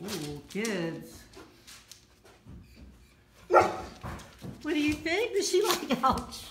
Ooh, kids. What do you think? Does she like ouch?